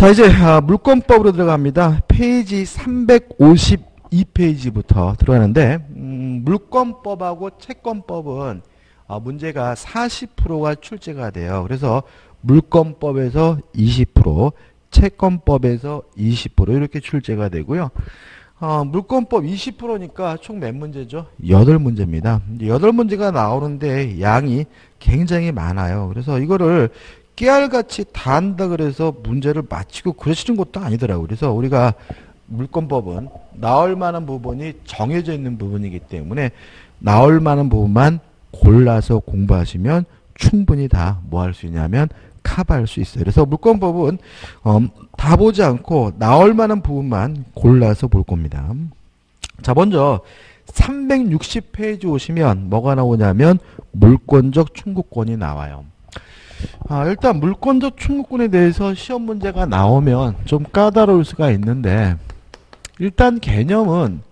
자 이제 아, 물권법으로 들어갑니다. 페이지 352페이지부터 들어가는데 음, 물권법하고 채권법은 아, 문제가 40%가 출제가 돼요. 그래서 물권법에서 20%, 채권법에서 20% 이렇게 출제가 되고요. 어, 물권법 20%니까 총 몇 문제죠? 8문제입니다. 8문제가 나오는데 양이 굉장히 많아요. 그래서 이거를 깨알같이 다 한다 그래서 문제를 마치고 그러시는 것도 아니더라고요. 그래서 우리가 물권법은 나올 만한 부분이 정해져 있는 부분이기 때문에 나올 만한 부분만 골라서 공부하시면 충분히 다 뭐 할 수 있냐면 커버할 수 있어요. 그래서 물권법은 어, 다 보지 않고 나올 만한 부분만 골라서 볼 겁니다. 자 먼저 360페이지 오시면 뭐가 나오냐면 물권적 충고권이 나와요. 아, 일단 물권적 충고권에 대해서 시험 문제가 나오면 좀 까다로울 수가 있는데 일단 개념은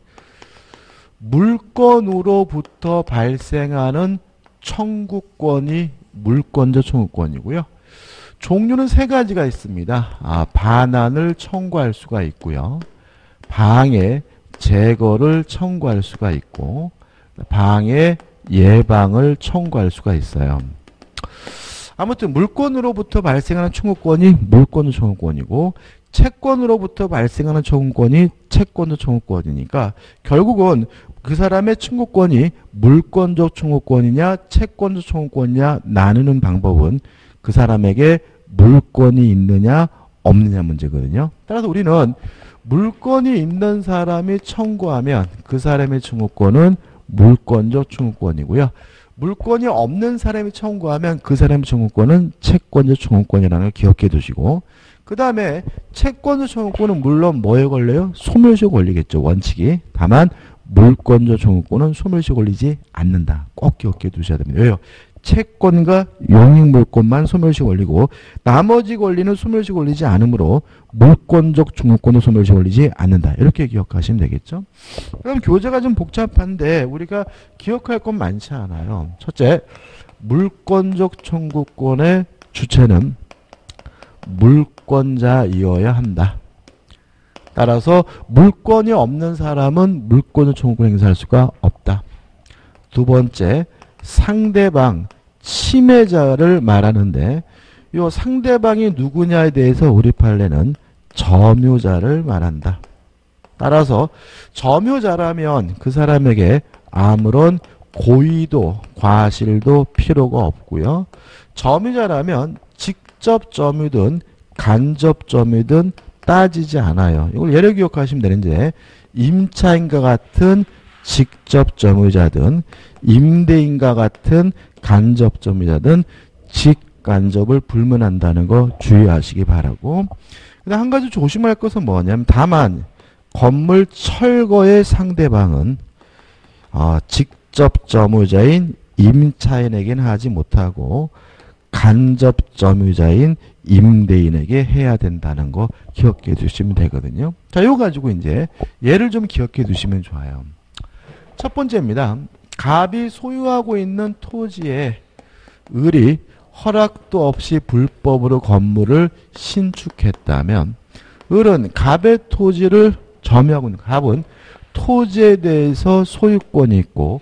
물건으로부터 발생하는 청구권이 물권적 청구권이고요. 종류는 세 가지가 있습니다. 아, 반환을 청구할 수가 있고요. 방해, 제거를 청구할 수가 있고 방해, 예방을 청구할 수가 있어요. 아무튼 물권으로부터 발생하는 청구권이 물권의 청구권이고 채권으로부터 발생하는 청구권이 채권의 청구권이니까 결국은 그 사람의 청구권이 물권적 청구권이냐 채권적 청구권이냐 나누는 방법은 그 사람에게 물권이 있느냐 없느냐 문제거든요. 따라서 우리는 물권이 있는 사람이 청구하면 그 사람의 청구권은 물권적 청구권이고요. 물권이 없는 사람이 청구하면 그 사람의 청구권은 채권적 청구권이라는 걸 기억해 두시고 그 다음에 채권적 청구권은 물론 뭐에 걸려요? 소멸시에 걸리겠죠. 원칙이. 다만 물권적 청구권은 소멸시에 걸리지 않는다. 꼭 기억해 두셔야 됩니다. 왜요? 채권과 용익물권만 소멸시 걸리고 나머지 권리는 소멸시 걸리지 않으므로 물권적 중국권은 소멸시 걸리지 않는다. 이렇게 기억하시면 되겠죠. 그럼 교재가 좀 복잡한데 우리가 기억할 건 많지 않아요. 첫째, 물권적 청구권의 주체는 물권자이어야 한다. 따라서 물권이 없는 사람은 물권의 청구권 행사할 수가 없다. 두 번째, 상대방 침해자를 말하는데 요 상대방이 누구냐에 대해서 우리 판례는 점유자를 말한다. 따라서 점유자라면 그 사람에게 아무런 고의도 과실도 필요가 없고요. 점유자라면 직접 점유든 간접 점유든 따지지 않아요. 이걸 예를 기억하시면 되는데 임차인과 같은 직접 점유자든 임대인과 같은 간접 점유자든 직간접을 불문한다는 거 주의하시기 바라고 그다음 한 가지 조심할 것은 뭐냐면 다만 건물 철거의 상대방은 어, 직접 점유자인 임차인에게는 하지 못하고 간접 점유자인 임대인에게 해야 된다는 거 기억해 두시면 되거든요. 자, 이거 가지고 이제 예를 좀 기억해 두시면 좋아요. 첫 번째입니다. 갑이 소유하고 있는 토지에 을이 허락도 없이 불법으로 건물을 신축했다면 을은 갑의 토지를 점유하고 있는 갑은 토지에 대해서 소유권이 있고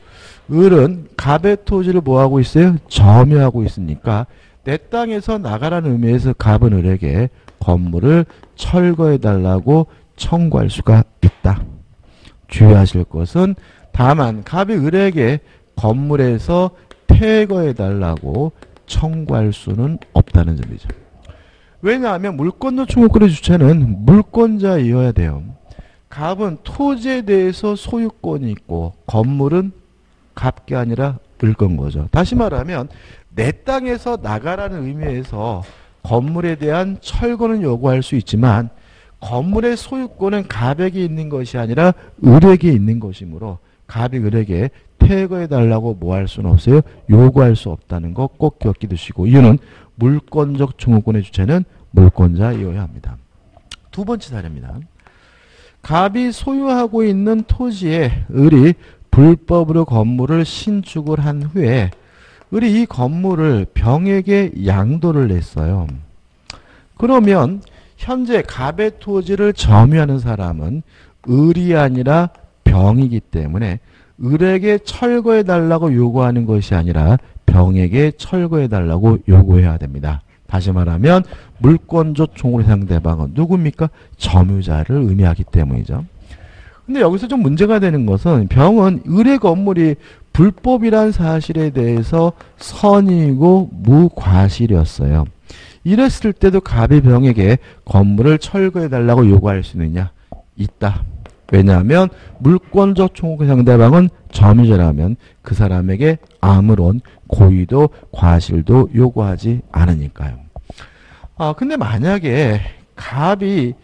을은 갑의 토지를 뭐하고 있어요? 점유하고 있으니까 내 땅에서 나가라는 의미에서 갑은 을에게 건물을 철거해 달라고 청구할 수가 있다. 주의하실 것은 다만 갑이 을에게 건물에서 폐거해 달라고 청구할 수는 없다는 점이죠. 왜냐하면 물권도 청구권의 주체는 물권자이어야 돼요. 갑은 토지에 대해서 소유권이 있고 건물은 갑게 아니라 을건 거죠. 다시 말하면 내 땅에서 나가라는 의미에서 건물에 대한 철거는 요구할 수 있지만 건물의 소유권은 갑에게 있는 것이 아니라 을에게 있는 것이므로 갑이 을에게 퇴거해 달라고 뭐 할 수는 없어요. 요구할 수 없다는 거 꼭 기억해 두시고 이유는 물권적 증후권의 주체는 물권자이어야 합니다. 두 번째 사례입니다. 갑이 소유하고 있는 토지에 을이 불법으로 건물을 신축을 한 후에 을이 이 건물을 병에게 양도를 냈어요. 그러면 현재 갑의 토지를 점유하는 사람은 을이 아니라 병이기 때문에 을에게 철거해 달라고 요구하는 것이 아니라 병에게 철거해 달라고 요구해야 됩니다. 다시 말하면 물권조 총으로 상대방은 누굽니까? 점유자를 의미하기 때문이죠. 근데 여기서 좀 문제가 되는 것은 병은 을의 건물이 불법이란 사실에 대해서 선이고 무과실이었어요. 이랬을 때도 갑이 병에게 건물을 철거해 달라고 요구할 수 있느냐? 있다. 왜냐하면 물권적 총혹의 상대방은 점유자라면 그 사람에게 아무런 고의도 과실도 요구하지 않으니까요. 아 근데 만약에 갑이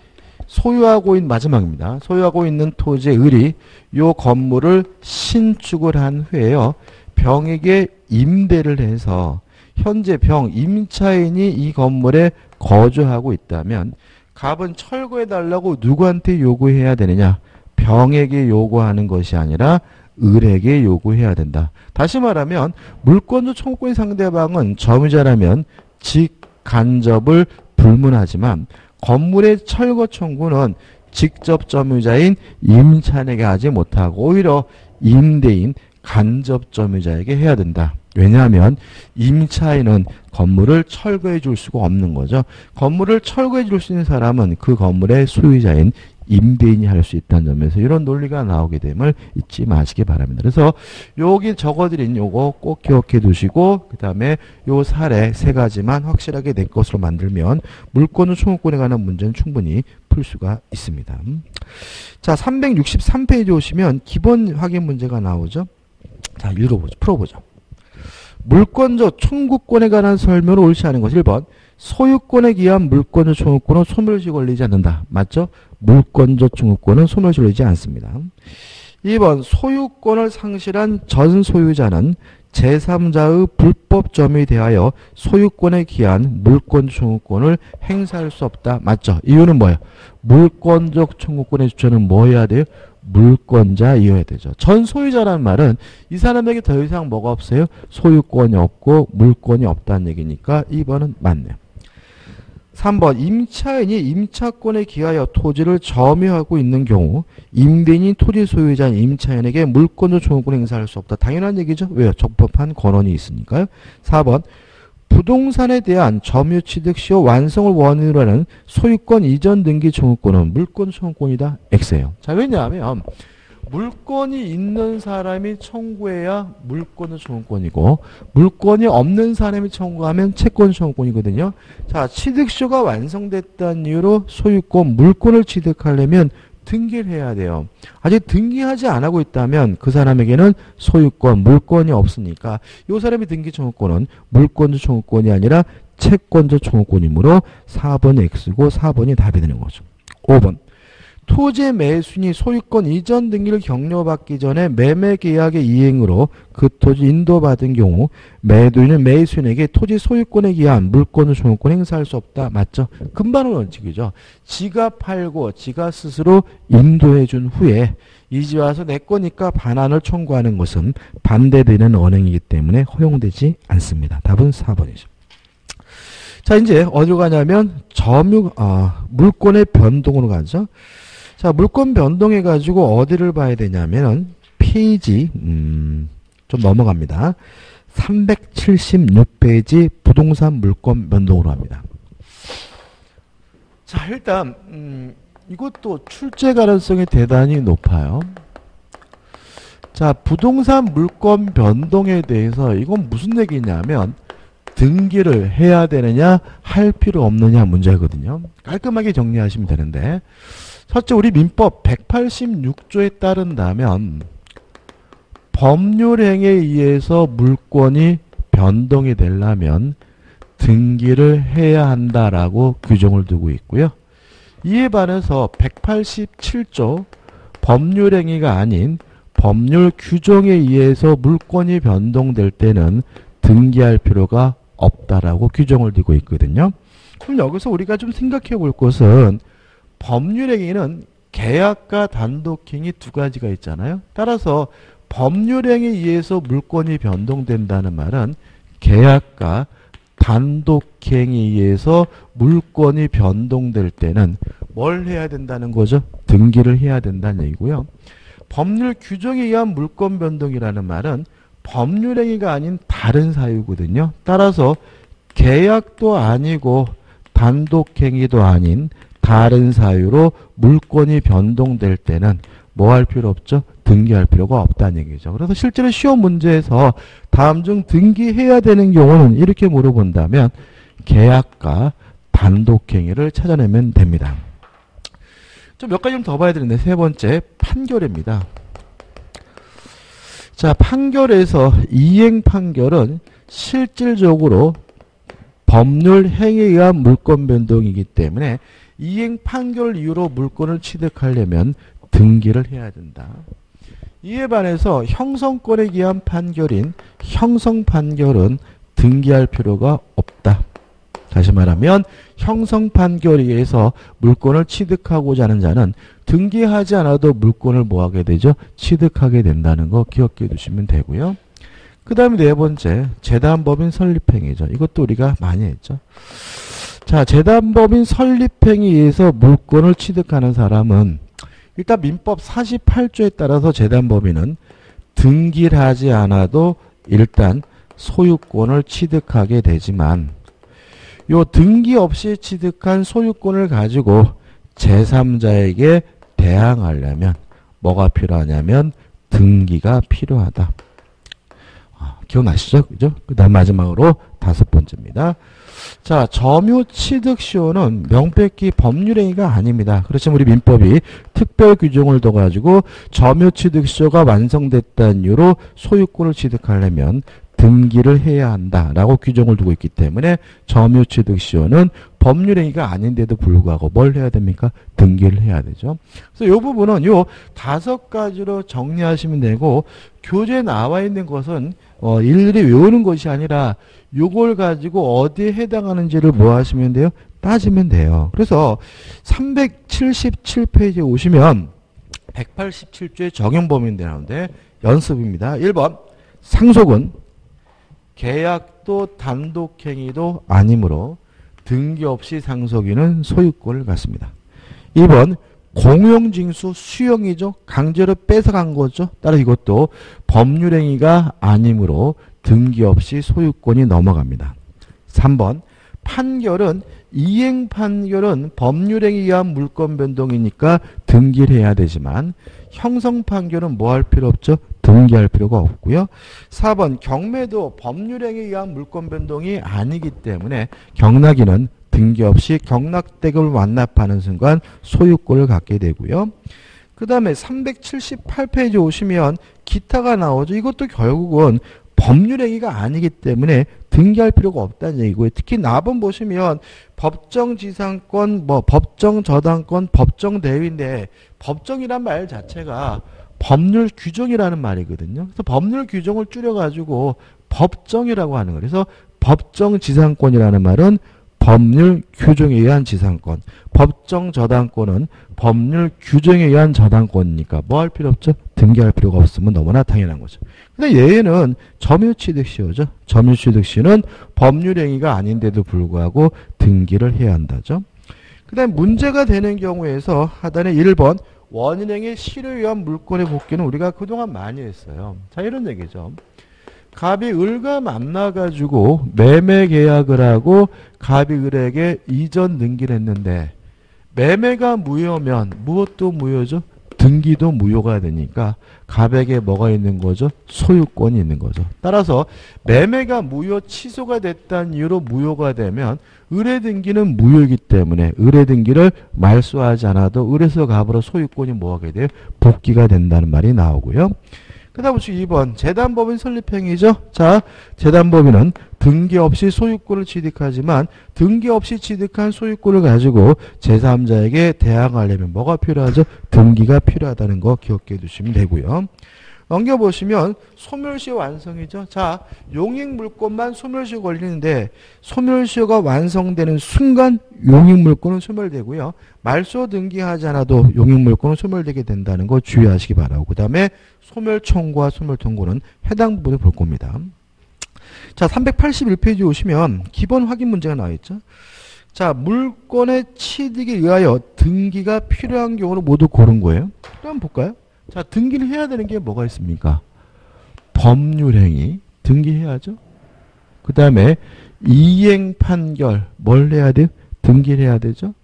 소유하고 있는 마지막입니다. 소유하고 있는 토지의 을이 요 건물을 신축을 한 후에요. 병에게 임대를 해서 현재 병 임차인이 이 건물에 거주하고 있다면 갑은 철거해 달라고 누구한테 요구해야 되느냐? 병에게 요구하는 것이 아니라 을에게 요구해야 된다. 다시 말하면 물권조 청구권 상대방은 점유자라면 직간접을 불문하지만 건물의 철거 청구는 직접 점유자인 임차인에게 하지 못하고 오히려 임대인 간접 점유자에게 해야 된다. 왜냐하면 임차인은 건물을 철거해 줄 수가 없는 거죠. 건물을 철거해 줄 수 있는 사람은 그 건물의 소유자인 임대인이 할 수 있다는 점에서 이런 논리가 나오게 됨을 잊지 마시기 바랍니다. 그래서 여기 적어드린 요거 꼭 기억해 두시고 그 다음에 요 사례 세 가지만 확실하게 내 것으로 만들면 물권은 총무권에 관한 문제는 충분히 풀 수가 있습니다. 자 363페이지 오시면 기본 확인 문제가 나오죠. 자 읽어보죠. 풀어보죠. 물권적 청구권에 관한 설명을 옳지 않은 것 1번 소유권에 기한 물권적 청구권은 소멸시 걸리지 않는다. 맞죠? 물권적 청구권은 소멸시 걸리지 않습니다. 2번 소유권을 상실한 전 소유자는 제3자의 불법 점유에 대하여 소유권에 기한 물권 청구권을 행사할 수 없다. 맞죠? 이유는 뭐예요? 물권적 청구권의 주체는 뭐 해야 돼요? 물권자이어야 되죠. 전 소유자라는 말은 이 사람에게 더 이상 뭐가 없어요? 소유권이 없고 물권이 없다는 얘기니까 2번은 맞네요. 3번 임차인이 임차권에 기하여 토지를 점유하고 있는 경우 임대인이 토지 소유자인 임차인에게 물권을 청구권 행사할 수 없다. 당연한 얘기죠. 왜요? 적법한 권한이 있으니까요. 4번 부동산에 대한 점유 취득 시효 완성을 원인으로 하는 소유권 이전 등기 청구권은 물권 청구권이다. X예요. 자 왜냐하면 물건이 있는 사람이 청구해야 물권은 청구권이고 물건이 없는 사람이 청구하면 채권 청구권이거든요. 자 취득쇼가 완성됐다는 이유로 소유권 물권을 취득하려면 등기를 해야 돼요. 아직 등기하지 않고 있다면 그 사람에게는 소유권, 물권이 없으니까 이 사람이 등기 청구권은 물권적 청구권이 아니라 채권적 청구권이므로 4번이 X고 4번이 답이 되는 거죠. 5번 토지 매수인이 소유권 이전 등기를 격려받기 전에 매매 계약의 이행으로 그 토지 인도받은 경우 매도인은 매수인에게 토지 소유권에 기한 물권을 소유권 행사할 수 없다. 맞죠? 금반의 원칙이죠. 지가 팔고 지가 스스로 인도해 준 후에 이제 와서 내 거니까 반환을 청구하는 것은 반대되는 언행이기 때문에 허용되지 않습니다. 답은 4번이죠. 자 이제 어디로 가냐면 점유 아, 물권의 변동으로 가죠. 자, 물권 변동해 가지고 어디를 봐야 되냐면, 페이지, 음, 좀 넘어갑니다. 376페이지 부동산 물권 변동으로 합니다. 자, 일단, 음, 이것도 출제 가능성이 대단히 높아요. 자, 부동산 물권 변동에 대해서 이건 무슨 얘기냐면, 등기를 해야 되느냐, 할 필요 없느냐 문제거든요. 깔끔하게 정리하시면 되는데, 첫째 우리 민법 186조에 따른다면 법률행에 의해서 물권이 변동이 되려면 등기를 해야 한다라고 규정을 두고 있고요. 이에 반해서 187조 법률행위가 아닌 법률 규정에 의해서 물권이 변동될 때는 등기할 필요가 없다라고 규정을 두고 있거든요. 그럼 여기서 우리가 좀 생각해 볼 것은 법률행위는 계약과 단독행위 두 가지가 있잖아요. 따라서 법률행위에 의해서 물권이 변동된다는 말은 계약과 단독행위에 의해서 물권이 변동될 때는 뭘 해야 된다는 거죠? 등기를 해야 된다는 얘기고요. 법률 규정에 의한 물권 변동이라는 말은 법률행위가 아닌 다른 사유거든요. 따라서 계약도 아니고 단독행위도 아닌 다른 사유로 물권이 변동될 때는 뭐 할 필요 없죠? 등기할 필요가 없다는 얘기죠. 그래서 실제로 시험 문제에서 다음 중 등기해야 되는 경우는 이렇게 물어본다면 계약과 단독행위를 찾아내면 됩니다. 좀 몇 가지 좀 더 봐야 되는데 세 번째 판결입니다. 자 판결에서 이행 판결은 실질적으로 법률 행위에 의한 물권 변동이기 때문에 이행 판결 이후로 물권을 취득하려면 등기를 해야 된다. 이에 반해서 형성권에 의한 판결인 형성 판결은 등기할 필요가 없다. 다시 말하면 형성 판결에 의해서 물권을 취득하고자 하는 자는 등기하지 않아도 물권을 뭐하게 되죠? 취득하게 된다는 거 기억해 두시면 되고요. 그 다음에 네 번째 재단법인 설립행위죠. 이것도 우리가 많이 했죠. 자 재단법인 설립행위에 의해서 물권을 취득하는 사람은 일단 민법 48조에 따라서 재단법인은 등기를 하지 않아도 일단 소유권을 취득하게 되지만 요 등기 없이 취득한 소유권을 가지고 제3자에게 대항하려면 뭐가 필요하냐면 등기가 필요하다. 아, 기억나시죠? 그죠? 그 다음 마지막으로 다섯 번째입니다. 자, 점유취득시효는 명백히 법률행위가 아닙니다. 그렇지만 우리 민법이 특별 규정을 둬가지고 점유취득시효가 완성됐다는 이유로 소유권을 취득하려면 등기를 해야 한다라고 규정을 두고 있기 때문에 점유취득시효는 법률행위가 아닌데도 불구하고 뭘 해야 됩니까? 등기를 해야 되죠. 그래서 이 부분은 요 다섯 가지로 정리하시면 되고 교재에 나와 있는 것은 어, 일일이 외우는 것이 아니라 요걸 가지고 어디에 해당하는지를 뭐 하시면 돼요? 따지면 돼요. 그래서 377페이지에 오시면 187조의 적용 범위인데 나오는데 연습입니다. 1번 상속은 계약도 단독행위도 아니므로 등기 없이 상속인은 소유권을 갖습니다. 2번 공용징수 수용이죠. 강제로 뺏어간 거죠. 따라 이것도 법률행위가 아니므로 등기 없이 소유권이 넘어갑니다. 3번 판결은 이행 판결은 법률행위에 의한 물권 변동이니까 등기를 해야 되지만 형성 판결은 뭐 할 필요 없죠? 등기할 필요가 없고요. 4번 경매도 법률행위에 의한 물권 변동이 아니기 때문에 경락인은 등기 없이 경락대금을 완납하는 순간 소유권을 갖게 되고요. 그 다음에 378페이지 오시면 기타가 나오죠. 이것도 결국은 법률행위가 아니기 때문에 등기할 필요가 없다는 얘기고요. 특히 납은 보시면 법정지상권, 뭐 법정저당권, 법정대위인데 법정이란 말 자체가 법률 규정이라는 말이거든요. 그래서 법률 규정을 줄여가지고 법정이라고 하는 거예요. 그래서 법정지상권이라는 말은 법률 규정에 의한 지상권. 법정 저당권은 법률 규정에 의한 저당권이니까 뭐 할 필요 없죠? 등기할 필요가 없으면 너무나 당연한 거죠. 근데 얘는 점유취득시효죠. 점유취득시는 법률행위가 아닌데도 불구하고 등기를 해야 한다죠. 그 다음 문제가 되는 경우에서 하단에 1번 원인행위 실효에 의한 물권의 복귀는 우리가 그동안 많이 했어요. 자 이런 얘기죠. 갑이 을과 만나가지고 매매 계약을 하고 갑이 을에게 이전 등기를 했는데 매매가 무효면 무엇도 무효죠? 등기도 무효가 되니까 갑에게 뭐가 있는 거죠? 소유권이 있는 거죠. 따라서 매매가 무효 취소가 됐다는 이유로 무효가 되면 의뢰 등기는 무효이기 때문에 의뢰 등기를 말소하지 않아도 의뢰서 갑으로 소유권이 뭐하게 돼요? 복귀가 된다는 말이 나오고요. 그 다음 우측 2번 재단법인 설립행위죠. 자 재단법인은 등기 없이 소유권을 취득하지만 등기 없이 취득한 소유권을 가지고 제3자에게 대항하려면 뭐가 필요하죠? 등기가 필요하다는 거 기억해 두시면 되고요. 넘겨보시면 소멸시 완성이죠. 자, 용익물권만 소멸시 걸리는데 소멸시효가 완성되는 순간 용익물권은 소멸되고요. 말소 등기하지 않아도 용익물권은 소멸되게 된다는 거 주의하시기 바라고 그 다음에 소멸청구와 소멸통고는 해당 부분을 볼 겁니다. 자, 381페이지 오시면 기본 확인 문제가 나와 있죠. 자, 물건의 취득에 의하여 등기가 필요한 경우를 모두 고른 거예요. 그럼 볼까요? 자, 등기를 해야 되는 게 뭐가 있습니까? 법률행위, 등기해야죠. 그 다음에 이행 판결, 뭘 해야 돼요? 등기를 해야 되죠.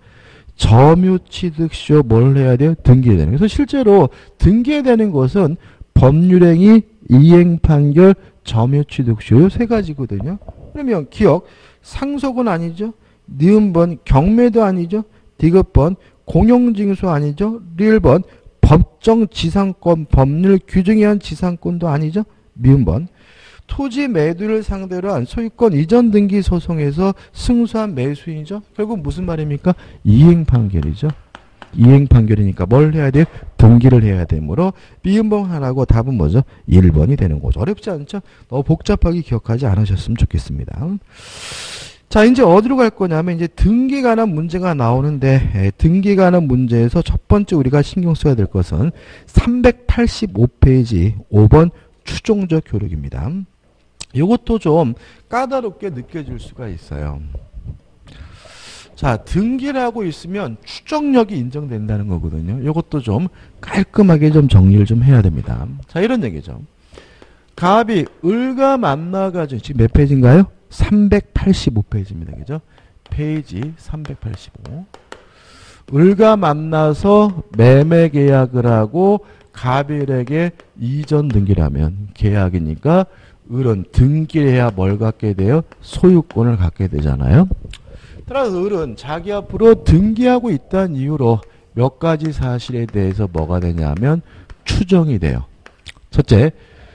점유취득쇼 뭘 해야 돼요? 등기해야 되는. 그래서 실제로 등기해야 되는 것은 법률행위, 이행 판결, 점유취득쇼 세 가지거든요. 그러면 기억, 상속은 아니죠. 니은번 경매도 아니죠. 디귿번 공용징수 아니죠. 리을번 법정 지상권 법률 규정에 의한 지상권도 아니죠. 미음 번 토지 매도를 상대로 한 소유권 이전 등기 소송에서 승소한 매수인이죠. 결국 무슨 말입니까? 이행 판결이죠. 이행 판결이니까 뭘 해야 돼요? 등기를 해야 되므로 미음번 하나고 답은 뭐죠? 1번이 되는 거죠. 어렵지 않죠? 너무 복잡하게 기억하지 않으셨으면 좋겠습니다. 자, 이제 어디로 갈 거냐면 이제 등기 관한 문제가 나오는데 에, 등기 관한 문제에서 첫 번째 우리가 신경 써야 될 것은 385페이지 5번 추종적 교육입니다. 이것도 좀 까다롭게 느껴질 수가 있어요. 자, 등기를 하고 있으면 추정력이 인정된다는 거거든요. 이것도 좀 깔끔하게 좀 정리를 좀 해야 됩니다. 자, 이런 얘기죠. 갑이 을과 만나가지고 지금 몇 페이지인가요? 385페이지입니다. 그죠? 페이지 385. 을과 만나서 매매 계약을 하고 갑일에게 이전 등기를 하면 계약이니까 을은 등기를 해야 뭘 갖게 돼요? 소유권을 갖게 되잖아요. 따라서 을은 자기 앞으로 등기하고 있다는 이유로 몇 가지 사실에 대해서 뭐가 되냐면 추정이 돼요. 첫째,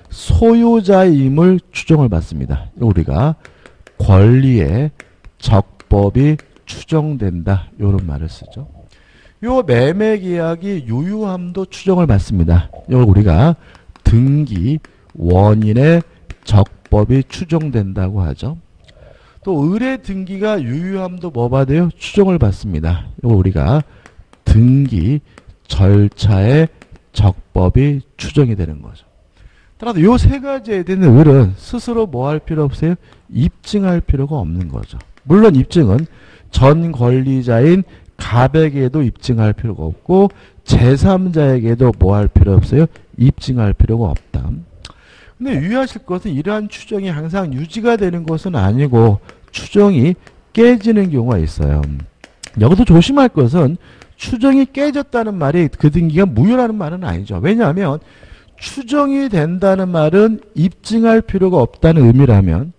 소유자임을 추정을 받습니다. 우리가 권리의 적법이 추정된다. 이런 말을 쓰죠. 요 매매 계약이 유효함도 추정을 받습니다. 이걸 우리가 등기 원인의 적법이 추정된다고 하죠. 또 의뢰 등기가 유효함도 뭐 받아요? 추정을 받습니다. 이걸 우리가 등기 절차의 적법이 추정이 되는 거죠. 따라서 이세 가지에 대한 을은 스스로 뭐 할 필요 없어요? 입증할 필요가 없는 거죠. 물론 입증은 전 권리자인 갑에게도 입증할 필요가 없고 제3자에게도 뭐 할 필요 없어요? 입증할 필요가 없다. 근데 유의하실 것은 이러한 추정이 항상 유지가 되는 것은 아니고 추정이 깨지는 경우가 있어요. 여기서 조심할 것은 추정이 깨졌다는 말이 그 등기가 무효라는 말은 아니죠. 왜냐하면 추정이 된다는 말은 입증할 필요가 없다는 의미라면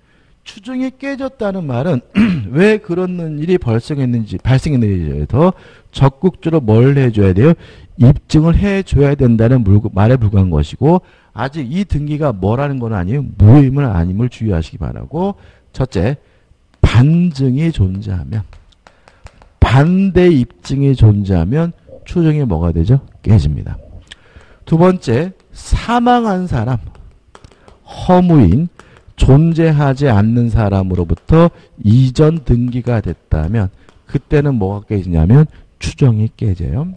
추정이 깨졌다는 말은 왜 그런 일이 발생했는지 발생했는지에 더 적극적으로 뭘 해줘야 돼요? 입증을 해줘야 된다는 말에 불과한 것이고 아직 이 등기가 뭐라는 건 아니에요. 무임을 아님을 주의하시기 바라고 첫째 반증이 존재하면 반대 입증이 존재하면 추정이 뭐가 되죠? 깨집니다. 두 번째 사망한 사람 허무인 존재하지 않는 사람으로부터 이전 등기가 됐다면 그때는 뭐가 깨지냐면 추정이 깨져요.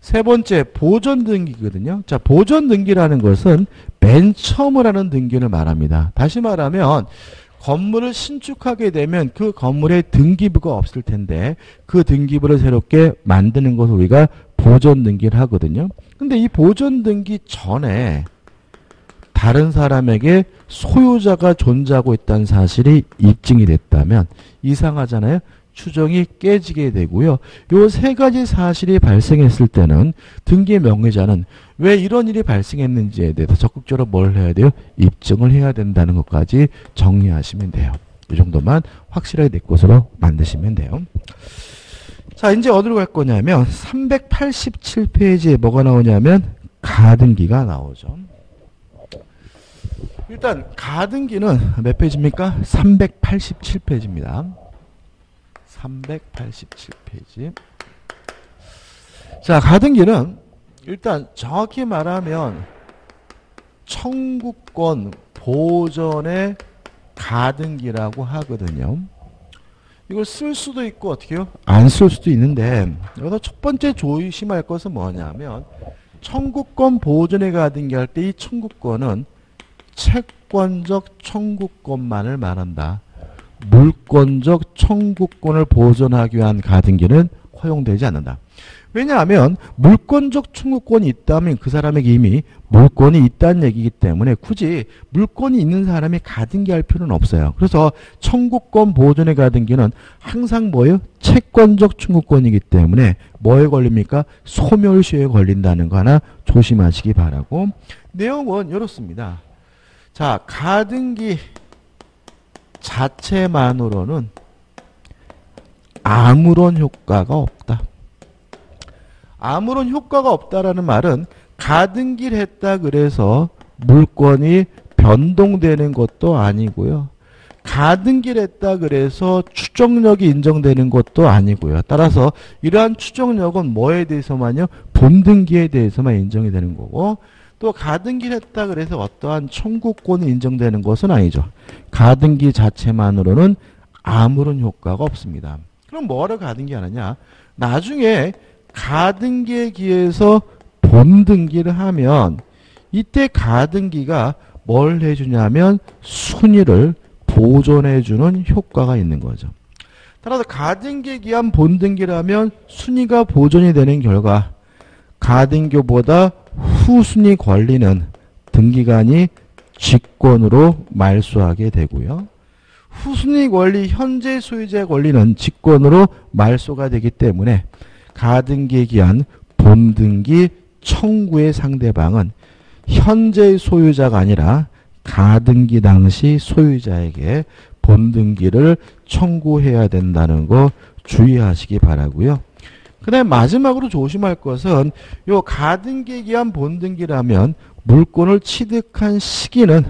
세 번째 보존 등기거든요. 자, 보존 등기라는 것은 맨 처음을 하는 등기를 말합니다. 다시 말하면 건물을 신축하게 되면 그 건물에 등기부가 없을 텐데 그 등기부를 새롭게 만드는 것을 우리가 보존 등기를 하거든요. 근데 이 보존 등기 전에 다른 사람에게 소유자가 존재하고 있다는 사실이 입증이 됐다면 이상하잖아요. 추정이 깨지게 되고요. 요 세 가지 사실이 발생했을 때는 등기 명의자는 왜 이런 일이 발생했는지에 대해서 적극적으로 뭘 해야 돼요? 입증을 해야 된다는 것까지 정리하시면 돼요. 이 정도만 확실하게 내 것으로 만드시면 돼요. 자, 이제 어디로 갈 거냐면 387페이지에 뭐가 나오냐면 가등기가 나오죠. 일단 가등기는 몇 페이지입니까? 387페이지입니다. 387페이지. 자, 가등기는 일단 정확히 말하면 청구권 보전의 가등기라고 하거든요. 이걸 쓸 수도 있고 어떻게 요? 안 쓸 수도 있는데 여기서 첫 번째 조심할 것은 뭐냐면 청구권 보존에 가등기 할 때 이 청구권은 채권적 청구권만을 말한다. 물권적 청구권을 보존하기 위한 가등기는 허용되지 않는다. 왜냐하면 물권적 청구권이 있다면 그 사람에게 이미 물권이 있다는 얘기이기 때문에 굳이 물권이 있는 사람이 가등기 할 필요는 없어요. 그래서 청구권 보존의 가등기는 항상 뭐예요? 채권적 청구권이기 때문에 뭐에 걸립니까? 소멸시효에 걸린다는 거 하나 조심하시기 바라고 내용은 이렇습니다. 자, 가등기 자체만으로는 아무런 효과가 없다. 아무런 효과가 없다라는 말은 가등기를 했다 그래서 물건이 변동되는 것도 아니고요. 가등기를 했다 그래서 추정력이 인정되는 것도 아니고요. 따라서 이러한 추정력은 뭐에 대해서만요? 본등기에 대해서만 인정이 되는 거고 또 가등기를 했다 그래서 어떠한 청구권이 인정되는 것은 아니죠. 가등기 자체만으로는 아무런 효과가 없습니다. 그럼 뭐를 가등기 하느냐? 나중에 가등기에 기해서 본등기를 하면 이때 가등기가 뭘 해주냐면 순위를 보존해주는 효과가 있는 거죠. 따라서 가등기에 기한 본등기를 하면 순위가 보존이 되는 결과 가등기보다 후순위 권리는 등기관이 직권으로 말소하게 되고요. 후순위 권리, 현재 소유자의 권리는 직권으로 말소가 되기 때문에 가등기에 기한 본등기 청구의 상대방은 현재 소유자가 아니라 가등기 당시 소유자에게 본등기를 청구해야 된다는 거 주의하시기 바라고요. 그 다음에 마지막으로 조심할 것은 요 가등기에 기한 본등기라면 물건을 취득한 시기는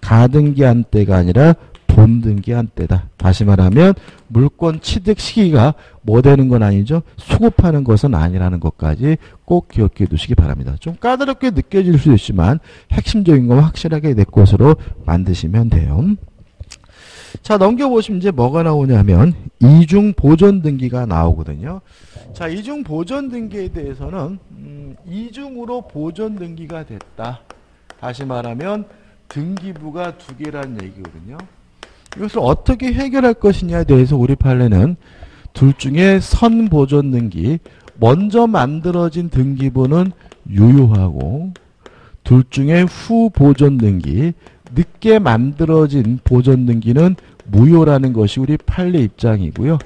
가등기한 때가 아니라 본등기한 때다. 다시 말하면 물건 취득 시기가 뭐 되는 건 아니죠. 수급하는 것은 아니라는 것까지 꼭 기억해 두시기 바랍니다. 좀 까다롭게 느껴질 수 있지만 핵심적인 건 확실하게 내 것으로 만드시면 돼요. 자 넘겨보시면 이제 뭐가 나오냐면 이중 보존 등기가 나오거든요. 자 이중 보존 등기에 대해서는 음, 이중으로 보존 등기가 됐다. 다시 말하면 등기부가 두 개라는 얘기거든요. 이것을 어떻게 해결할 것이냐에 대해서 우리 판례는 둘 중에 선 보존 등기 먼저 만들어진 등기부는 유효하고 둘 중에 후 보존 등기 늦게 만들어진 보존 등기는 무효라는 것이 우리 판례 입장이고요.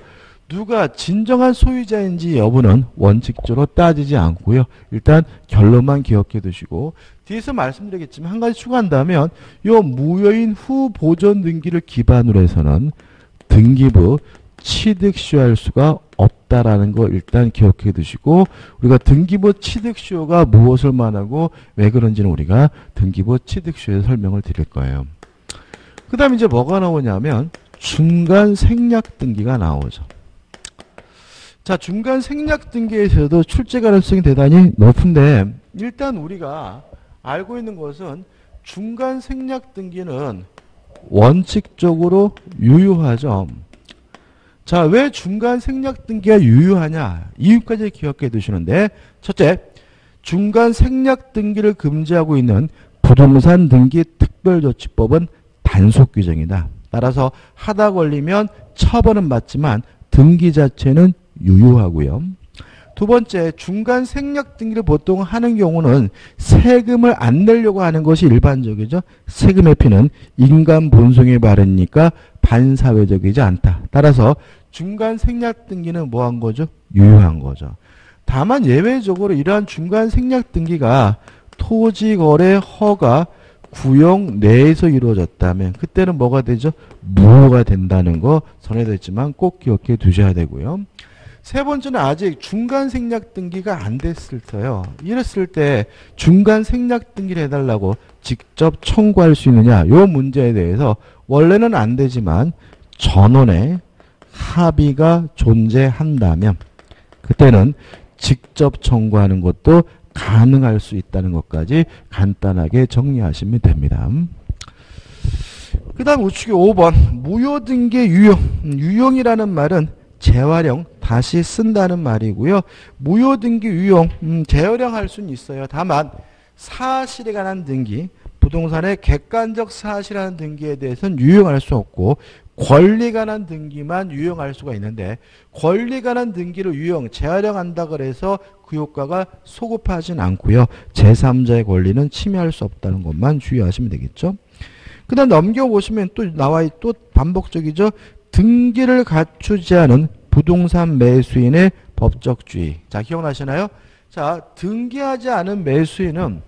누가 진정한 소유자인지 여부는 원칙적으로 따지지 않고요. 일단 결론만 기억해 두시고 뒤에서 말씀드리겠지만 한 가지 추가한다면 요 무효인 후 보존 등기를 기반으로 해서는 등기부 취득 시효할 수가 없다라는 거 일단 기억해 두시고 우리가 등기부 취득시효가 무엇을 말하고 왜 그런지는 우리가 등기부 취득시효에 설명을 드릴 거예요. 그 다음에 이제 뭐가 나오냐면 중간 생략 등기가 나오죠. 자, 중간 생략 등기에서도 출제 가능성이 대단히 높은데 일단 우리가 알고 있는 것은 중간 생략 등기는 원칙적으로 유효하죠. 자, 왜 중간 생략 등기가 유효하냐? 이유까지 기억해 두시는데 첫째, 중간 생략 등기를 금지하고 있는 부동산 등기 특별조치법은 단속 규정이다. 따라서 하다 걸리면 처벌은 받지만 등기 자체는 유효하고요. 두 번째, 중간 생략 등기를 보통 하는 경우는 세금을 안 내려고 하는 것이 일반적이죠. 세금 회피는 인간 본성에 바르니까 반사회적이지 않다. 따라서 중간 생략 등기는 뭐 한 거죠? 유효한 거죠. 다만 예외적으로 이러한 중간 생략 등기가 토지 거래 허가 구역 내에서 이루어졌다면 그때는 뭐가 되죠? 무효가 된다는 거 전에도 했지만 꼭 기억해 두셔야 되고요. 세 번째는 아직 중간 생략 등기가 안 됐을 때요. 이랬을 때 중간 생략 등기를 해달라고 직접 청구할 수 있느냐 요 문제에 대해서 원래는 안 되지만 전원에 합의가 존재한다면 그때는 직접 청구하는 것도 가능할 수 있다는 것까지 간단하게 정리하시면 됩니다. 그 다음 우측에 5번 무효등기 유용 유용이라는 말은 재활용 다시 쓴다는 말이고요. 무효등기 유용 음, 재활용할 수는 있어요. 다만 사실에 관한 등기 부동산의 객관적 사실이라는 등기에 대해서는 유용할 수 없고 권리 관한 등기만 유용할 수가 있는데 권리 관한 등기를 유용, 재활용한다 그래서 그 효과가 소급하진 않고요. 제3자의 권리는 침해할 수 없다는 것만 주의하시면 되겠죠. 그 다음 넘겨보시면 또 나와 또 반복적이죠. 등기를 갖추지 않은 부동산 매수인의 법적 주의. 자, 기억나시나요? 자, 등기하지 않은 매수인은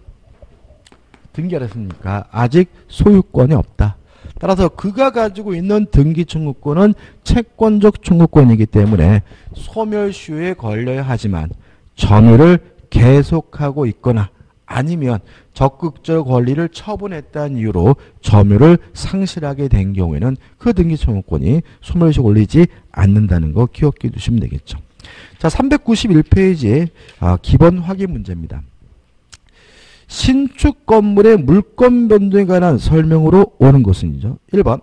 등기하랬습니까? 아직 소유권이 없다. 따라서 그가 가지고 있는 등기 청구권은 채권적 청구권이기 때문에 소멸시효에 걸려야 하지만 점유를 계속하고 있거나 아니면 적극적 권리를 처분했다는 이유로 점유를 상실하게 된 경우에는 그 등기 청구권이 소멸시효 올리지 않는다는 거 기억해 두시면 되겠죠. 자, 391페이지에 아, 기본 확인 문제입니다. 신축 건물의 물권 변동에 관한 설명으로 오는 것은이죠. 1번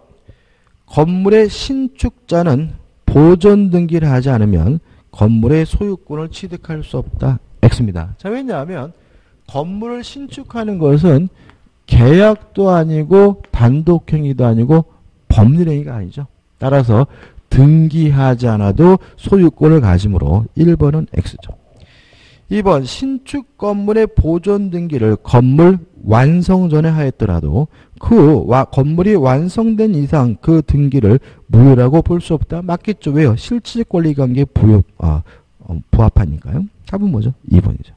건물의 신축자는 보존 등기를 하지 않으면 건물의 소유권을 취득할 수 없다. X입니다. 자, 왜냐하면 건물을 신축하는 것은 계약도 아니고 단독행위도 아니고 법률행위가 아니죠. 따라서 등기하지 않아도 소유권을 가지므로 1번은 X죠. 2번 신축 건물의 보존 등기를 건물 완성 전에 하였더라도 그 와, 건물이 완성된 이상 그 등기를 무효라고 볼 수 없다. 맞겠죠. 왜요? 실질 권리 관계 부여, 아, 어, 부합하니까요. 답은 뭐죠? 2번이죠.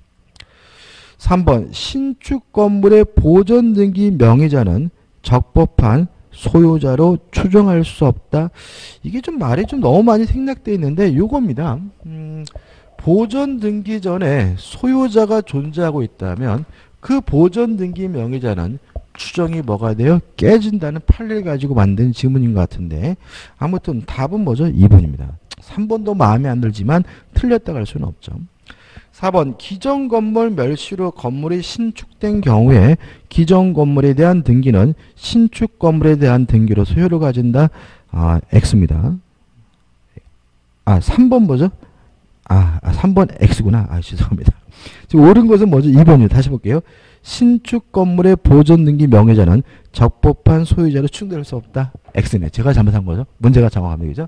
3번 신축 건물의 보존 등기 명의자는 적법한 소유자로 추정할 수 없다. 이게 좀 말이 좀 너무 많이 생략되어 있는데 요겁니다. 음, 보존 등기 전에 소유자가 존재하고 있다면 그 보존 등기 명의자는 추정이 뭐가 돼요? 깨진다는 판례를 가지고 만든 지문인 것 같은데 아무튼 답은 뭐죠? 2번입니다. 3번도 마음에 안 들지만 틀렸다고 할 수는 없죠. 4번 기존 건물 멸시로 건물이 신축된 경우에 기존 건물에 대한 등기는 신축 건물에 대한 등기로 소유를 가진다. 아, X입니다. 아, 3번 뭐죠? 아, 3번 아, X구나. 아, 죄송합니다. 지금 옳은 것은 뭐죠? 2번이요. 다시 볼게요. 신축 건물의 보존 등기 명의자는 적법한 소유자로 충돌할 수 없다. X네. 제가 잘못한 거죠. 문제가 정확한 얘기죠.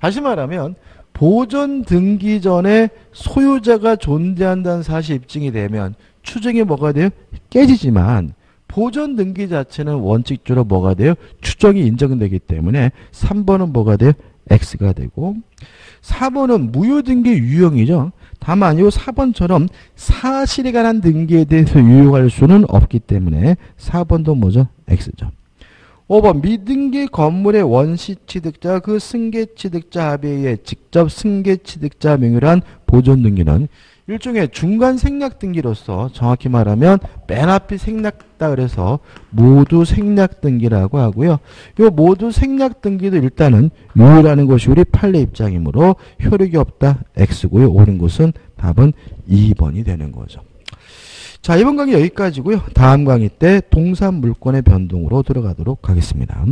다시 말하면 보존 등기 전에 소유자가 존재한다는 사실 입증이 되면 추정이 뭐가 돼요? 깨지지만 보존 등기 자체는 원칙적으로 뭐가 돼요? 추정이 인정되기 때문에 3번은 뭐가 돼요? X가 되고 4번은 무효등기 유형이죠. 다만 이 4번처럼 사실에 관한 등기에 대해서 유효할 수는 없기 때문에 4번도 뭐죠? X죠. 5번 미등기 건물의 원시 취득자 그 승계 취득자 합의에 의해 직접 승계 취득자 명의란 보존 등기는 일종의 중간 생략 등기로서 정확히 말하면 맨 앞이 생략다 그래서 모두 생략 등기라고 하고요. 이 모두 생략 등기도 일단은 유효라는 것이 우리 판례 입장이므로 효력이 없다. X고요. 옳은 것은 답은 2번이 되는 거죠. 자, 이번 강의 여기까지고요. 다음 강의 때 동산 물권의 변동으로 들어가도록 하겠습니다.